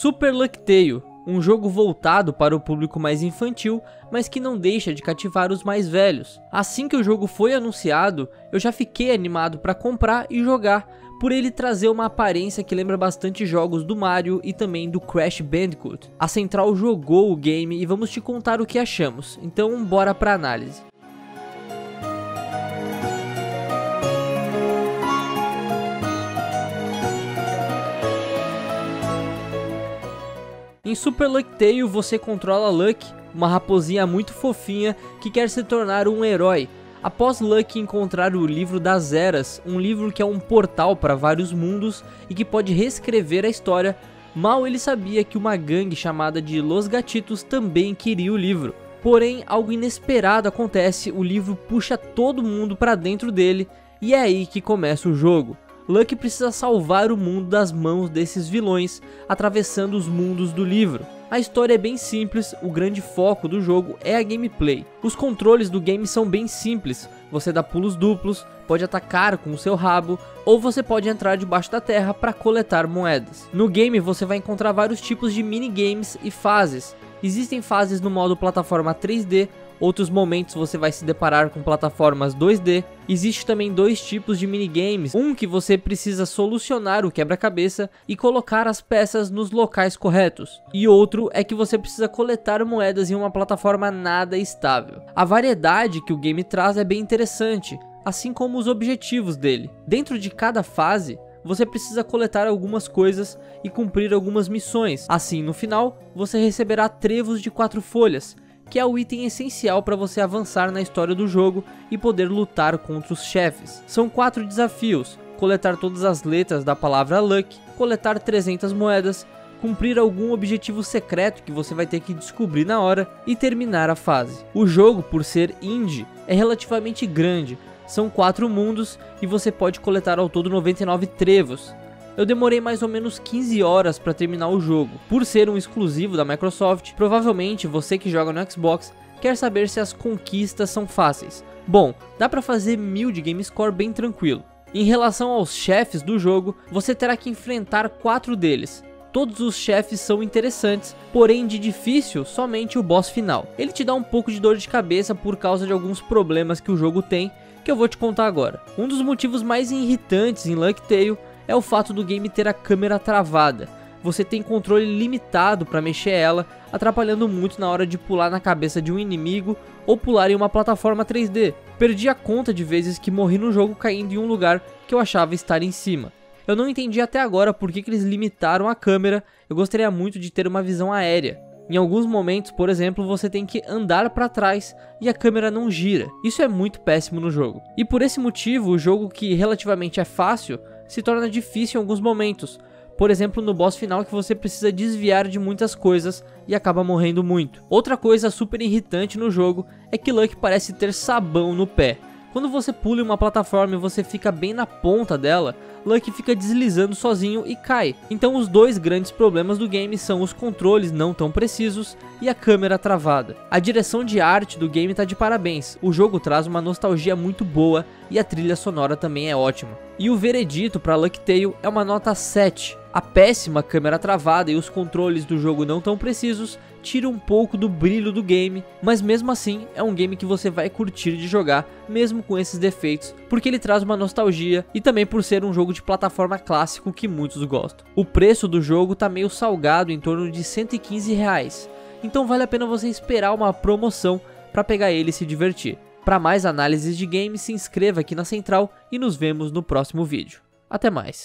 Super Luck Tale, um jogo voltado para o público mais infantil, mas que não deixa de cativar os mais velhos. Assim que o jogo foi anunciado, eu já fiquei animado para comprar e jogar, por ele trazer uma aparência que lembra bastante jogos do Mario e também do Crash Bandicoot. A Central jogou o game e vamos te contar o que achamos, então bora pra análise. Super Luck Tale você controla Luck, uma raposinha muito fofinha que quer se tornar um herói. Após Luck encontrar o livro das eras, um livro que é um portal para vários mundos e que pode reescrever a história, mal ele sabia que uma gangue chamada de Los Gatitos também queria o livro. Porém, algo inesperado acontece, o livro puxa todo mundo para dentro dele e é aí que começa o jogo. Luck precisa salvar o mundo das mãos desses vilões, atravessando os mundos do livro. A história é bem simples, o grande foco do jogo é a gameplay. Os controles do game são bem simples, você dá pulos duplos, pode atacar com o seu rabo, ou você pode entrar debaixo da terra para coletar moedas. No game você vai encontrar vários tipos de minigames e fases. Existem fases no modo plataforma 3D, Outros momentos você vai se deparar com plataformas 2D. Existe também dois tipos de minigames, um que você precisa solucionar o quebra-cabeça e colocar as peças nos locais corretos, e outro é que você precisa coletar moedas em uma plataforma nada estável. A variedade que o game traz é bem interessante, assim como os objetivos dele. Dentro de cada fase, você precisa coletar algumas coisas e cumprir algumas missões. Assim, no final, você receberá trevos de quatro folhas, que é o item essencial para você avançar na história do jogo e poder lutar contra os chefes. São quatro desafios, coletar todas as letras da palavra Luck, coletar 300 moedas, cumprir algum objetivo secreto que você vai ter que descobrir na hora e terminar a fase. O jogo, por ser indie, é relativamente grande, são quatro mundos e você pode coletar ao todo 99 trevos, eu demorei mais ou menos 15 horas para terminar o jogo. Por ser um exclusivo da Microsoft, provavelmente você que joga no Xbox quer saber se as conquistas são fáceis. Bom, dá para fazer mil de game score bem tranquilo. Em relação aos chefes do jogo, você terá que enfrentar quatro deles. Todos os chefes são interessantes, porém de difícil somente o boss final. Ele te dá um pouco de dor de cabeça por causa de alguns problemas que o jogo tem, que eu vou te contar agora. Um dos motivos mais irritantes em Luck Tale é o fato do game ter a câmera travada. Você tem controle limitado para mexer ela, atrapalhando muito na hora de pular na cabeça de um inimigo ou pular em uma plataforma 3D. Perdi a conta de vezes que morri no jogo caindo em um lugar que eu achava estar em cima. Eu não entendi até agora por que, que eles limitaram a câmera, eu gostaria muito de ter uma visão aérea. Em alguns momentos, por exemplo, você tem que andar para trás e a câmera não gira. Isso é muito péssimo no jogo. E por esse motivo, o jogo que relativamente é fácil se torna difícil em alguns momentos. Por exemplo, no boss final que você precisa desviar de muitas coisas e acaba morrendo muito. Outra coisa super irritante no jogo é que Luck parece ter sabão no pé. Quando você pula em uma plataforma e você fica bem na ponta dela, Luck fica deslizando sozinho e cai. Então os dois grandes problemas do game são os controles não tão precisos e a câmera travada. A direção de arte do game tá de parabéns, o jogo traz uma nostalgia muito boa e a trilha sonora também é ótima. E o veredito para Luck Tale é uma nota 7. A péssima câmera travada e os controles do jogo não tão precisos tira um pouco do brilho do game, mas mesmo assim é um game que você vai curtir de jogar, mesmo com esses defeitos, porque ele traz uma nostalgia e também por ser um jogo de plataforma clássico que muitos gostam. O preço do jogo tá meio salgado, em torno de 115 reais, então vale a pena você esperar uma promoção para pegar ele e se divertir. Para mais análises de games, se inscreva aqui na Central e nos vemos no próximo vídeo. Até mais!